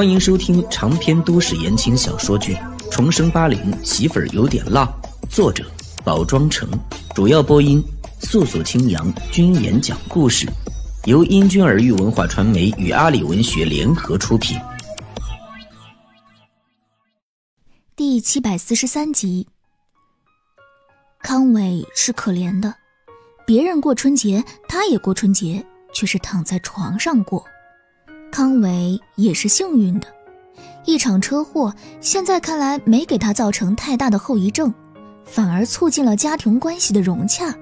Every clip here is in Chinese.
欢迎收听长篇都市言情小说剧《重生八零媳妇儿有点辣》，作者：宝庄城，主要播音：素素清扬、君言讲故事，由英君儿育文化传媒与阿里文学联合出品。第七百四十三集。康伟是可怜的，别人过春节，他也过春节，却是躺在床上过。康伟也是幸运的，一场车祸现在看来没给他造成太大的后遗症，反而促进了家庭关系的融洽。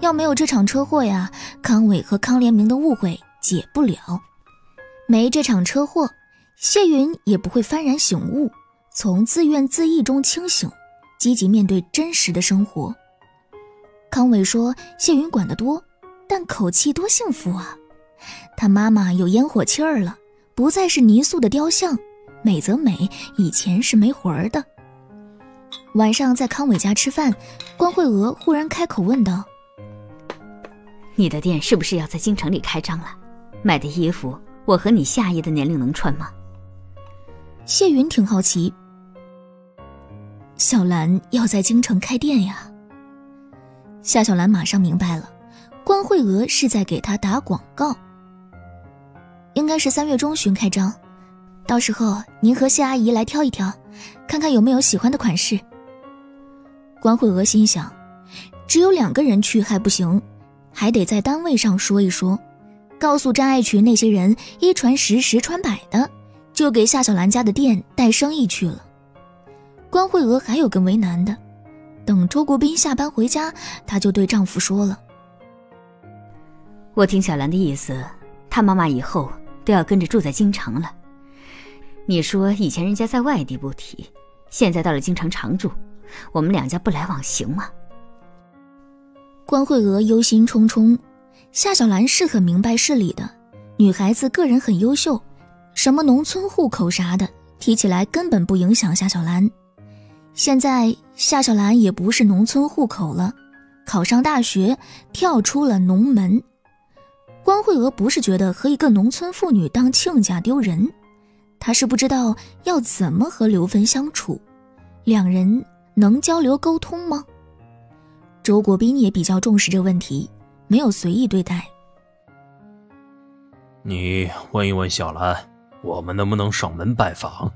要没有这场车祸呀，康伟和康连明的误会解不了。没这场车祸，谢云也不会幡然醒悟，从自怨自艾中清醒，积极面对真实的生活。康伟说：“谢云管得多，但口气多幸福啊。”他妈妈有烟火气儿了，不再是泥塑的雕像，美则美，以前是没魂儿的。晚上在康伟家吃饭，关慧娥忽然开口问道：“你的店是不是要在京城里开张了？卖的衣服，我和你夏姨的年龄能穿吗？”谢云挺好奇，小兰要在京城开店呀。夏小兰马上明白了，关慧娥是在给她打广告。应该是三月中旬开张，到时候您和谢阿姨来挑一挑，看看有没有喜欢的款式。关慧娥心想，只有两个人去还不行，还得在单位上说一说，告诉张爱群那些人一传十，十传百的，就给夏小兰家的店带生意去了。关慧娥还有个为难的，等周国斌下班回家，她就对丈夫说了：“我听小兰的意思，她妈妈以后。”都要跟着住在京城了。你说以前人家在外地不提，现在到了京城常住，我们两家不来往行吗？关慧娥忧心忡忡，夏小兰是很明白事理的，女孩子个人很优秀，什么农村户口啥的，提起来根本不影响夏小兰。现在夏小兰也不是农村户口了，考上大学，跳出了农门。关慧娥不是觉得和一个农村妇女当亲家丢人，她是不知道要怎么和刘芬相处，两人能交流沟通吗？周国斌也比较重视这问题，没有随意对待。你问一问小兰，我们能不能上门拜访？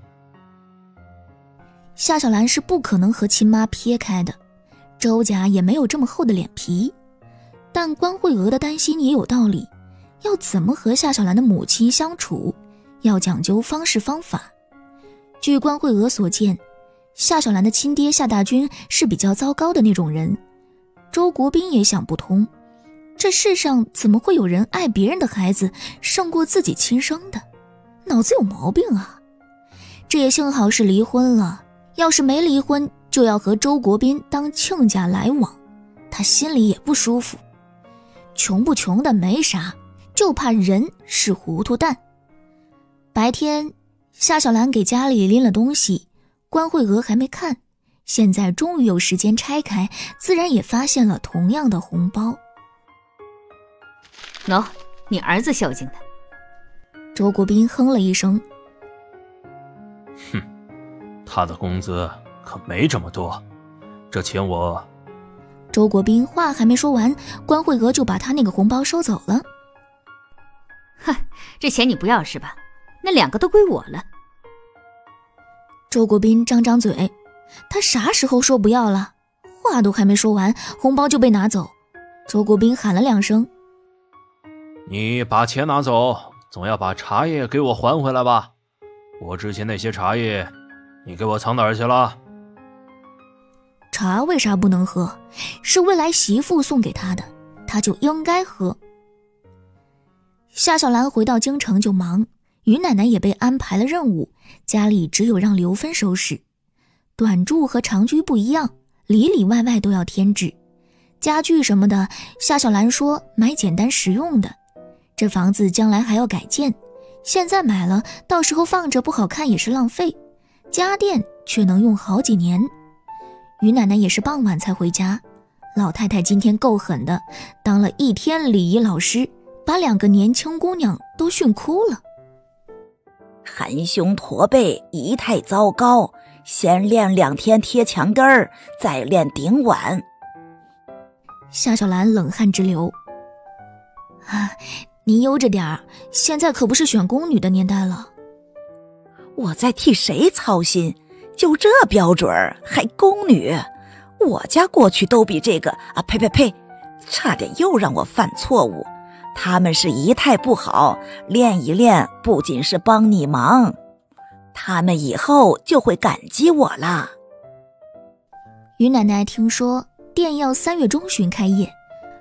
夏小兰是不可能和亲妈撇开的，周家也没有这么厚的脸皮，但关慧娥的担心也有道理。要怎么和夏小兰的母亲相处，要讲究方式方法。据关慧娥所见，夏小兰的亲爹夏大军是比较糟糕的那种人。周国斌也想不通，这世上怎么会有人爱别人的孩子胜过自己亲生的？脑子有毛病啊！这也幸好是离婚了，要是没离婚，就要和周国斌当亲家来往，他心里也不舒服。穷不穷的没啥。就怕人是糊涂蛋。白天，夏小兰给家里拎了东西，关慧娥还没看，现在终于有时间拆开，自然也发现了同样的红包。喏，你儿子孝敬的。周国斌哼了一声：“哼，他的工资可没这么多，这钱我……”周国斌话还没说完，关慧娥就把他那个红包收走了。哼，这钱你不要是吧？那两个都归我了。周国斌张张嘴，他啥时候说不要了？话都还没说完，红包就被拿走。周国斌喊了两声：“你把钱拿走，总要把茶叶给我还回来吧？我之前那些茶叶，你给我藏哪儿去了？”茶为啥不能喝？是未来媳妇送给他的，他就应该喝。夏小兰回到京城就忙，于奶奶也被安排了任务，家里只有让刘芬收拾。短住和长居不一样，里里外外都要添置，家具什么的，夏小兰说买简单实用的。这房子将来还要改建，现在买了，到时候放着不好看也是浪费。家电却能用好几年。于奶奶也是傍晚才回家，老太太今天够狠的，当了一天礼仪老师。把两个年轻姑娘都训哭了。含胸驼背，仪态糟糕。先练两天贴墙根儿，再练顶碗。夏小兰冷汗直流。啊，您悠着点儿，现在可不是选宫女的年代了。我在替谁操心？就这标准儿还宫女？我家过去都比这个啊！呸呸呸！差点又让我犯错误。他们是仪态不好，练一练不仅是帮你忙，他们以后就会感激我了。于奶奶听说店要三月中旬开业，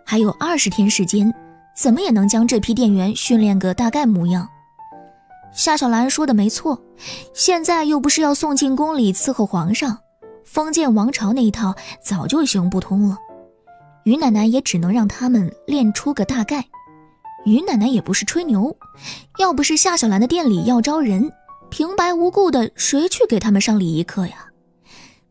还有二十天时间，怎么也能将这批店员训练个大概模样。夏小兰说的没错，现在又不是要送进宫里伺候皇上，封建王朝那一套早就行不通了。于奶奶也只能让他们练出个大概。于奶奶也不是吹牛，要不是夏小兰的店里要招人，平白无故的谁去给他们上礼仪课呀？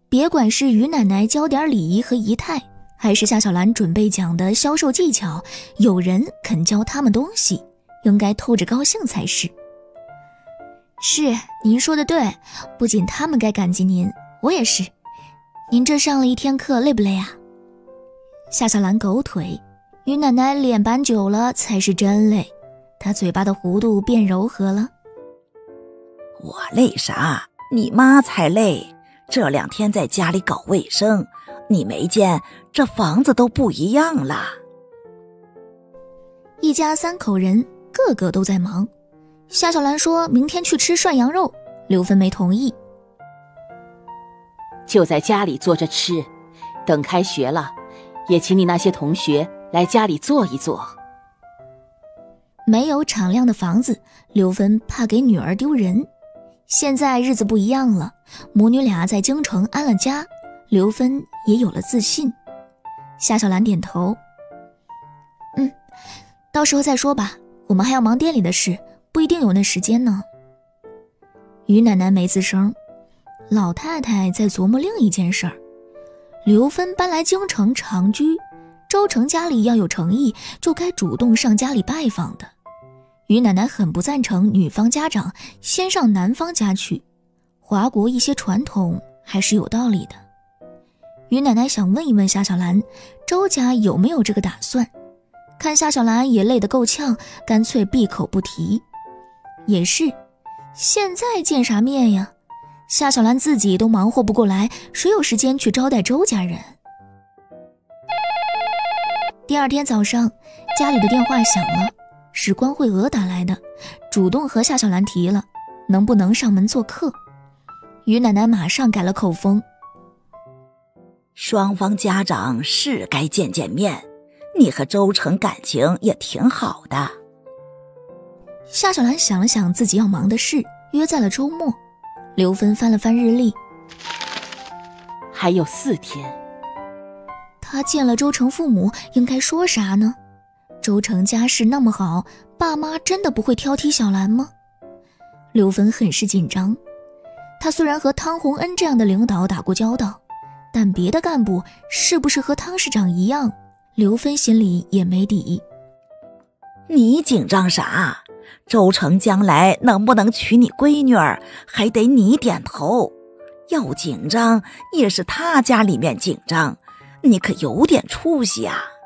别管是于奶奶教点礼仪和仪态，还是夏小兰准备讲的销售技巧，有人肯教他们东西，应该透着高兴才是。是您说的对，不仅他们该感激您，我也是。您这上了一天课，累不累啊？夏小兰狗腿，于奶奶脸板久了才是真累。她嘴巴的弧度变柔和了。我累啥？你妈才累。这两天在家里搞卫生，你没见这房子都不一样了。一家三口人，个个都在忙。夏小兰说明天去吃涮羊肉，刘芬没同意。就在家里坐着吃，等开学了，也请你那些同学来家里坐一坐。没有敞亮的房子，刘芬怕给女儿丢人。现在日子不一样了，母女俩在京城安了家，刘芬也有了自信。夏小兰点头，嗯，到时候再说吧，我们还要忙店里的事。不一定有那时间呢。于奶奶没吱声，老太太在琢磨另一件事儿。刘芬搬来京城长居，周成家里要有诚意，就该主动上家里拜访的。于奶奶很不赞成女方家长先上男方家去，华国一些传统还是有道理的。于奶奶想问一问夏小兰，周家有没有这个打算？看夏小兰也累得够呛，干脆闭口不提。也是，现在见啥面呀？夏小兰自己都忙活不过来，谁有时间去招待周家人？第二天早上，家里的电话响了，是关慧娥打来的，主动和夏小兰提了能不能上门做客。于奶奶马上改了口风：“双方家长是该见见面，你和周成感情也挺好的。”夏小兰想了想自己要忙的事，约在了周末。刘芬翻了翻日历，还有四天。他见了周成父母，应该说啥呢？周成家世那么好，爸妈真的不会挑剔小兰吗？刘芬很是紧张。他虽然和汤洪恩这样的领导打过交道，但别的干部是不是和汤市长一样，刘芬心里也没底。你紧张啥？周成将来能不能娶你闺女儿，还得你点头。要紧张也是他家里面紧张，你可有点出息啊！